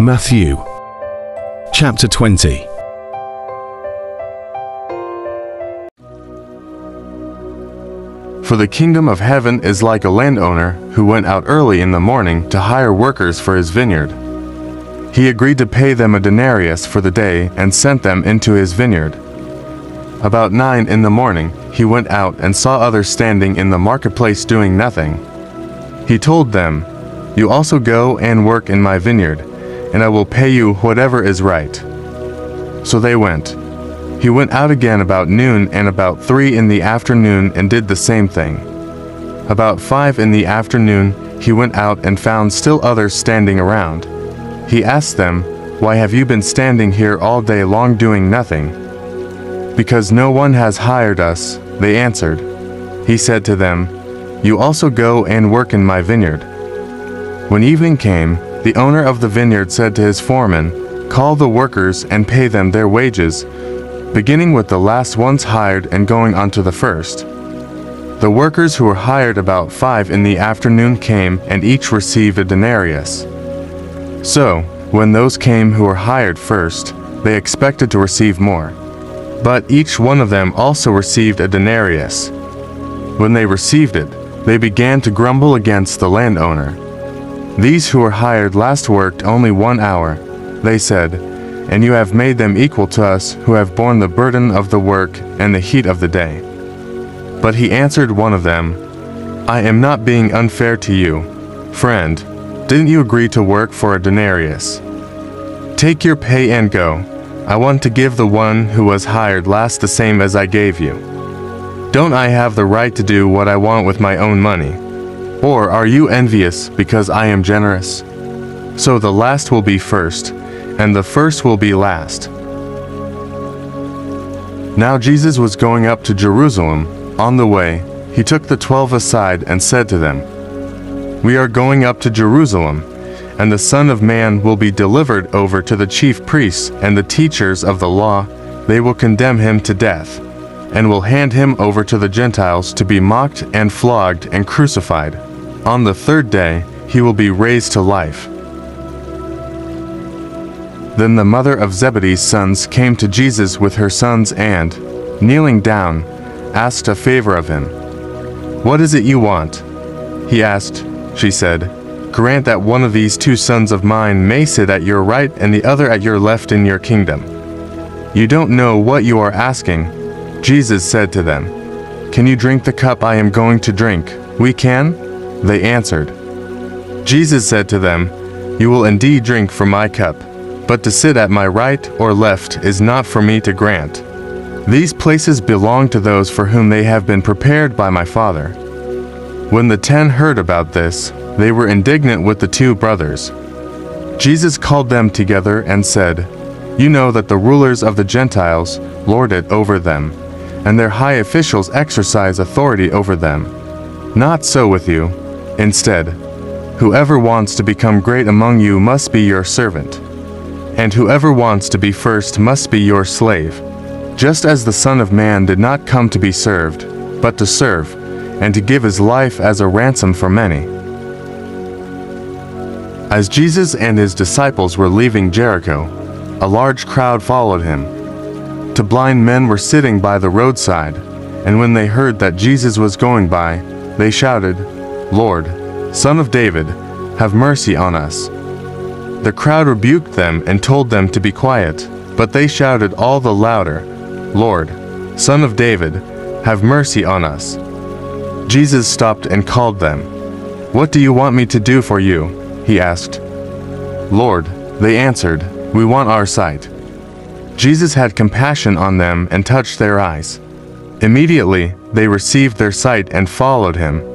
Matthew chapter 20 For the kingdom of heaven is like a landowner who went out early in the morning to hire workers for his vineyard. He agreed to pay them a denarius for the day and sent them into his vineyard. About nine in the morning, he went out and saw others standing in the marketplace doing nothing. He told them, You also go and work in my vineyard, and I will pay you whatever is right. So they went. He went out again about noon and about three in the afternoon and did the same thing. About five in the afternoon, he went out and found still others standing around. He asked them, Why have you been standing here all day long doing nothing? Because no one has hired us, they answered. He said to them, You also go and work in my vineyard. When evening came, the owner of the vineyard said to his foreman, Call the workers and pay them their wages, beginning with the last ones hired and going on to the first. The workers who were hired about five in the afternoon came and each received a denarius. So, when those came who were hired first, they expected to receive more. But each one of them also received a denarius. When they received it, they began to grumble against the landowner. These who were hired last worked only one hour. They said, and you have made them equal to us who have borne the burden of the work and the heat of the day. But he answered one of them, I am not being unfair to you. Friend, didn't you agree to work for a denarius? Take your pay and go. I want to give the one who was hired last the same as I gave you. Don't I have the right to do what I want with my own money? Or are you envious because I am generous? So the last will be first, and the first will be last. Now Jesus was going up to Jerusalem. On the way, he took the twelve aside and said to them, We are going up to Jerusalem, and the Son of Man will be delivered over to the chief priests and the teachers of the law. They will condemn him to death, and will hand him over to the Gentiles to be mocked and flogged and crucified. On the third day, he will be raised to life. Then the mother of Zebedee's sons came to Jesus with her sons and, kneeling down, asked a favor of him. What is it you want? He asked, she said, Grant that one of these two sons of mine may sit at your right and the other at your left in your kingdom. You don't know what you are asking. Jesus said to them, Can you drink the cup I am going to drink? We can? They answered. Jesus said to them, You will indeed drink from my cup but to sit at my right or left is not for me to grant. These places belong to those for whom they have been prepared by my Father. When the ten heard about this, they were indignant with the two brothers. Jesus called them together and said, You know that the rulers of the Gentiles lord it over them, and their high officials exercise authority over them. Not so with you. Instead, whoever wants to become great among you must be your servant and whoever wants to be first must be your slave. Just as the Son of Man did not come to be served, but to serve, and to give his life as a ransom for many. As Jesus and his disciples were leaving Jericho, a large crowd followed him. Two blind men were sitting by the roadside, and when they heard that Jesus was going by, they shouted, Lord, Son of David, have mercy on us. The crowd rebuked them and told them to be quiet, but they shouted all the louder, Lord, Son of David, have mercy on us. Jesus stopped and called them. What do you want me to do for you? He asked. Lord, they answered, we want our sight. Jesus had compassion on them and touched their eyes. Immediately, they received their sight and followed him.